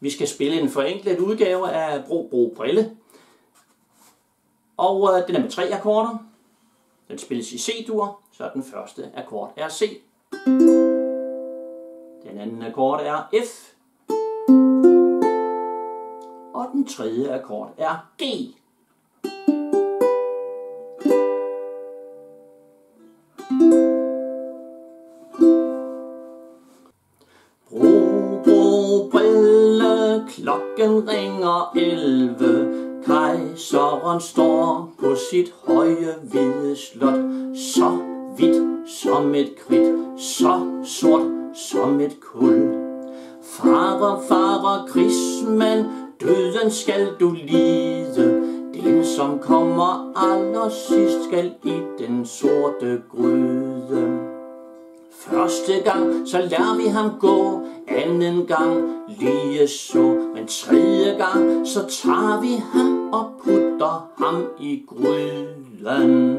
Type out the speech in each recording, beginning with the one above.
Vi skal spille en forenklet udgave af Bro Bro Brille. Og øh, den er med tre akkorder. Den spilles i C-dur, så den første akkord er C. Den anden akkord er F. Og den tredje akkord er G. klokken ringer 11. Kejseren står på sit høje hvide slot. Så hvidt som et kridt, så sort som et kul. Farer, farer, krigsmand, døden skal du lide. Den, som kommer allersidst skal i den sorte gryde. Første gang, så lader vi ham gå, anden gang lige så, men tredje gang, så tager vi ham og putter ham i gryden.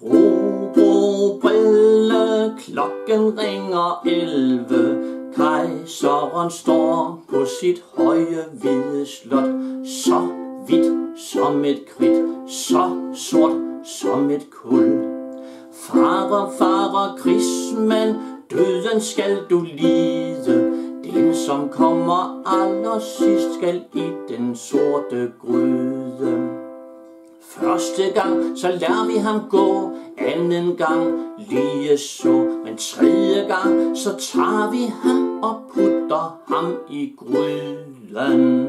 Bro, bro, brille, klokken ringer 11. Kejseren står på sit høje hvide slot. Så hvidt som et kridt, så sort som et kul. Farer, farer, krigsmand, døden skal du lide. Den, som kommer allersidst, skal i den sorte gryde. Første gang, så lader vi ham gå, anden gang lige så, men tredje gang, så tager vi ham og putter ham i gryden.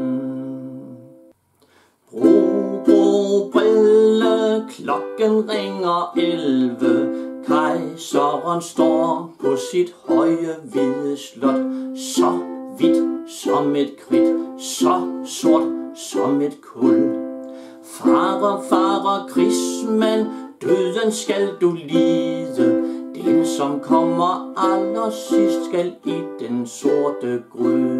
Bro, bro, brille, klokken ringer 11. Kejseren står på sit høje hvide slot. Så hvidt som et kridt, så sort som et kul. Farer, farer, krigsmand, døden skal du lide. Den, som kommer allersidst, skal i den sorte gryde.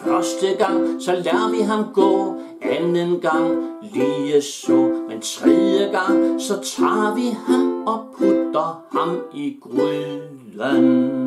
Første gang, så lader vi ham gå, anden gang lige så, men tredje gang, så tager vi ham og putter ham i gryden.